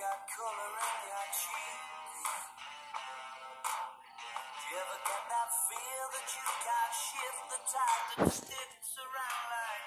got color in your cheeks. Do you ever get that feel that you can't shift the tide that sticks around?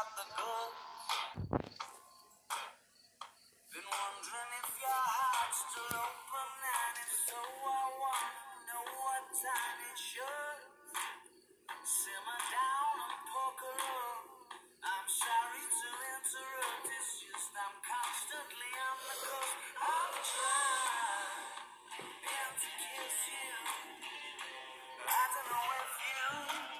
out the gun. Been wondering if your heart's still open, and if so, I wanna know what time it should. Simmer down and poker up. I'm sorry to interrupt, it's just I'm constantly on the coast. I'm trying to kiss you. I don't know if you.